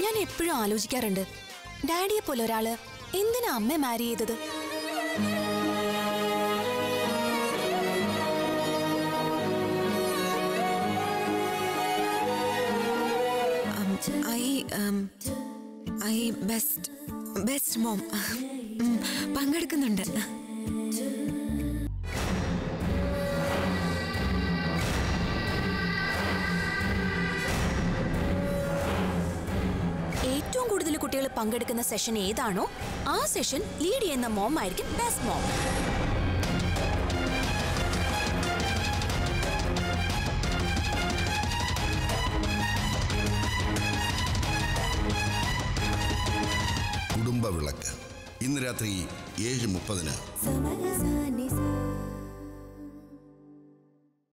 ഞാൻ എപ്പോഴും ആലോചിക്കാറുണ്ട് ഡാഡിയെ പോലെ ഒരാൾ എന്തിനാ അമ്മ മാരി ചെയ്തത്? I I best best mom പങ്കെടുക്കുന്നുണ്ട്. ഏറ്റവും കൂടുതൽ കുട്ടികൾ പങ്കെടുക്കുന്ന സെഷൻ ഏതാണോ ആ സെഷൻ ലീഡ് ചെയ്യുന്ന മോം ആയിരിക്കും ബെസ്റ്റ് മോം കുടുംബ വിളക്ക് ഇന്ന് രാത്രി ഏഴ് മുപ്പതിന്.